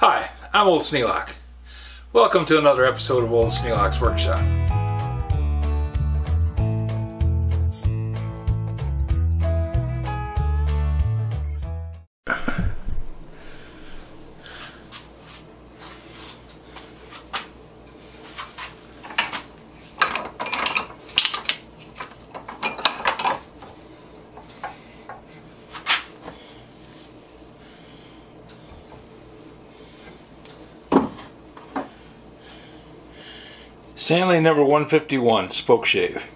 Hi, I'm Old Sneelock. Welcome to another episode of Old Sneelock's Workshop. Stanley number 151, spoke shave.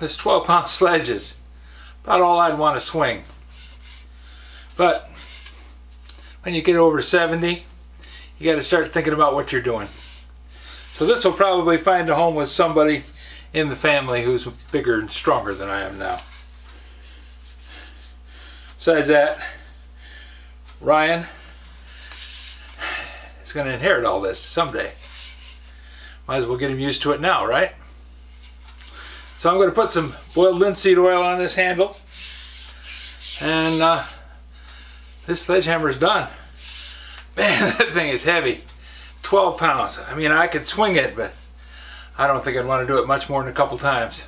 This 12 pound sledge is about all I'd want to swing. But when you get over 70, you got to start thinking about what you're doing. So this will probably find a home with somebody in the family who's bigger and stronger than I am now. Besides that, Ryan is going to inherit all this someday. Might as well get him used to it now, right? So I'm going to put some boiled linseed oil on this handle. And uh, this sledgehammer is done. Man, that thing is heavy. 12 pounds. I mean, I could swing it, but I don't think I'd want to do it much more than a couple times.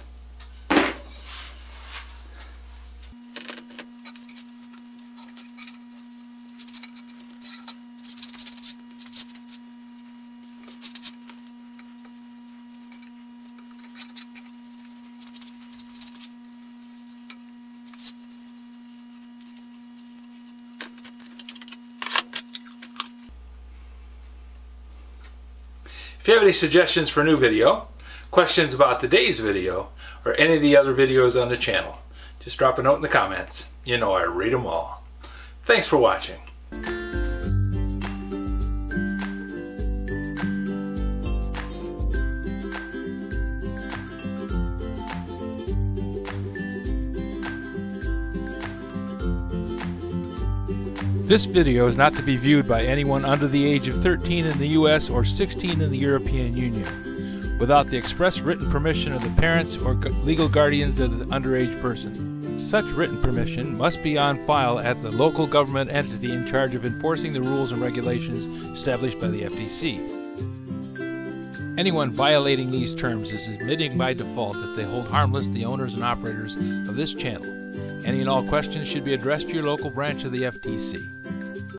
If you have any suggestions for a new video, questions about today's video, or any of the other videos on the channel, just drop a note in the comments. You know I read them all. Thanks for watching. This video is not to be viewed by anyone under the age of 13 in the US or 16 in the European Union without the express written permission of the parents or legal guardians of the underage person. Such written permission must be on file at the local government entity in charge of enforcing the rules and regulations established by the FTC. Anyone violating these terms is admitting by default that they hold harmless the owners and operators of this channel. Any and all questions should be addressed to your local branch of the FTC.